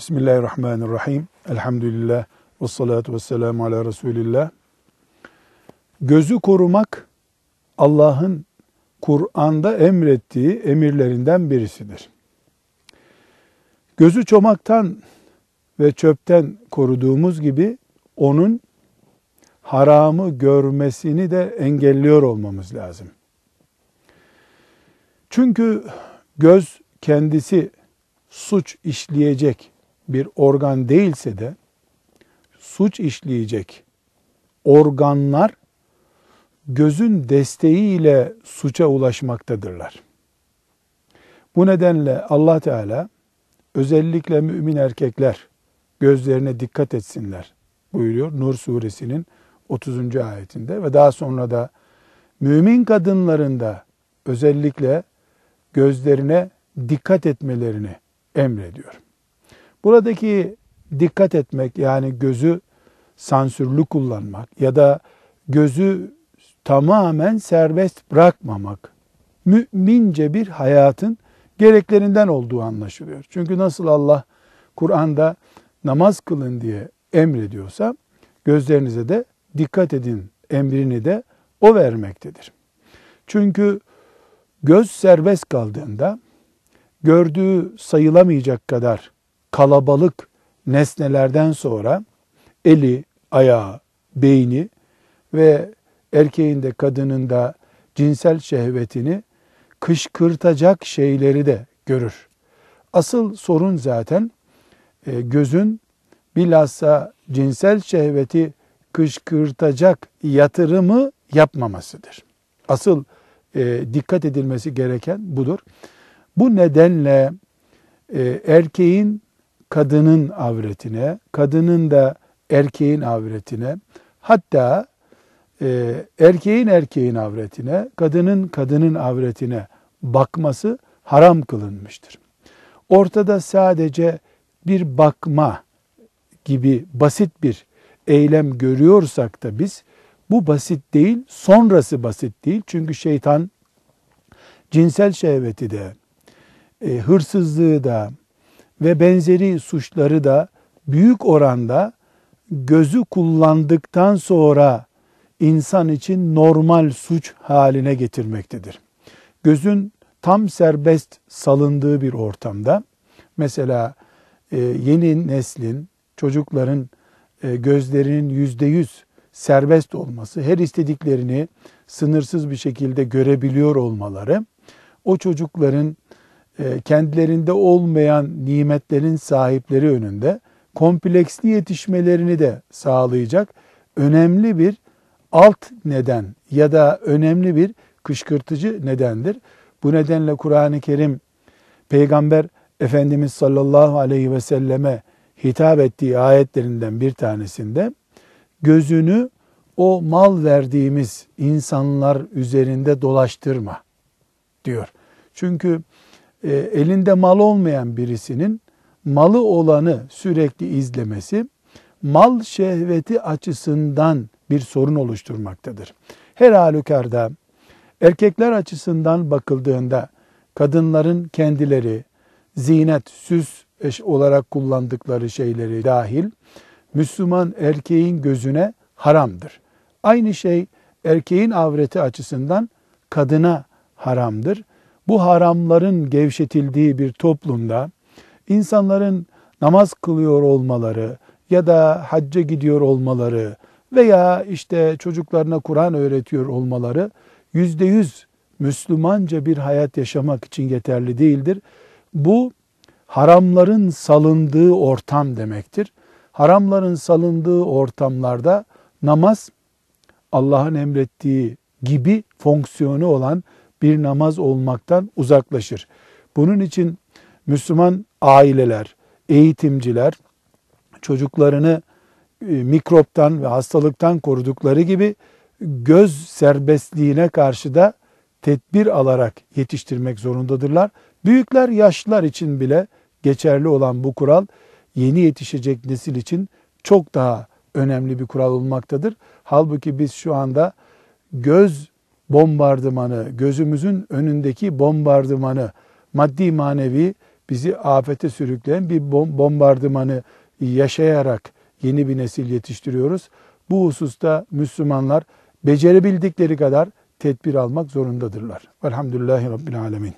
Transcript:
Bismillahirrahmanirrahim. Elhamdülillah. Ve salatu ve selamu ala Resulillah. Gözü korumak Allah'ın Kur'an'da emrettiği emirlerinden birisidir. Gözü çomaktan ve çöpten koruduğumuz gibi onun haramı görmesini de engelliyor olmamız lazım. Çünkü göz kendisi suç işleyecek bir organ değilse de suç işleyecek organlar gözün desteğiyle suça ulaşmaktadırlar. Bu nedenle Allah Teala özellikle mümin erkekler gözlerine dikkat etsinler buyuruyor Nur suresinin 30. ayetinde ve daha sonra da mümin kadınların da özellikle gözlerine dikkat etmelerini emrediyor. Buradaki dikkat etmek yani gözü sansürlü kullanmak ya da gözü tamamen serbest bırakmamak mümince bir hayatın gereklerinden olduğu anlaşılıyor. Çünkü nasıl Allah Kur'an'da namaz kılın diye emrediyorsa gözlerinize de dikkat edin emrini de o vermektedir. Çünkü göz serbest kaldığında gördüğü sayılamayacak kadar kalabalık nesnelerden sonra eli, ayağı, beyni ve erkeğin de kadının da cinsel şehvetini kışkırtacak şeyleri de görür. Asıl sorun zaten e, gözün bilhassa cinsel şehveti kışkırtacak yatırımı yapmamasıdır. Asıl e, dikkat edilmesi gereken budur. Bu nedenle e, erkeğin kadının avretine, kadının da erkeğin avretine, hatta e, erkeğin erkeğin avretine, kadının kadının avretine bakması haram kılınmıştır. Ortada sadece bir bakma gibi basit bir eylem görüyorsak da biz bu basit değil, sonrası basit değil. Çünkü şeytan cinsel şehveti de, e, hırsızlığı da ve benzeri suçları da büyük oranda gözü kullandıktan sonra insan için normal suç haline getirmektedir. Gözün tam serbest salındığı bir ortamda mesela e, yeni neslin, çocukların e, gözlerinin yüzde yüz serbest olması, her istediklerini sınırsız bir şekilde görebiliyor olmaları, o çocukların kendilerinde olmayan nimetlerin sahipleri önünde kompleksli yetişmelerini de sağlayacak önemli bir alt neden ya da önemli bir kışkırtıcı nedendir. Bu nedenle Kur'an-ı Kerim Peygamber Efendimiz sallallahu aleyhi ve selleme hitap ettiği ayetlerinden bir tanesinde gözünü o mal verdiğimiz insanlar üzerinde dolaştırma diyor. Çünkü e, elinde mal olmayan birisinin malı olanı sürekli izlemesi mal şehveti açısından bir sorun oluşturmaktadır. Her halükarda erkekler açısından bakıldığında kadınların kendileri zinet, süs olarak kullandıkları şeyleri dahil Müslüman erkeğin gözüne haramdır. Aynı şey erkeğin avreti açısından kadına haramdır. Bu haramların gevşetildiği bir toplumda insanların namaz kılıyor olmaları ya da hacca gidiyor olmaları veya işte çocuklarına Kur'an öğretiyor olmaları yüzde yüz Müslümanca bir hayat yaşamak için yeterli değildir. Bu haramların salındığı ortam demektir. Haramların salındığı ortamlarda namaz Allah'ın emrettiği gibi fonksiyonu olan bir namaz olmaktan uzaklaşır. Bunun için Müslüman aileler, eğitimciler çocuklarını e, mikroptan ve hastalıktan korudukları gibi göz serbestliğine karşı da tedbir alarak yetiştirmek zorundadırlar. Büyükler yaşlılar için bile geçerli olan bu kural yeni yetişecek nesil için çok daha önemli bir kural olmaktadır. Halbuki biz şu anda göz bombardımanı, gözümüzün önündeki bombardımanı maddi manevi bizi afete sürükleyen bir bombardımanı yaşayarak yeni bir nesil yetiştiriyoruz. Bu hususta Müslümanlar becerebildikleri kadar tedbir almak zorundadırlar. Velhamdülillahi Rabbil Alemin.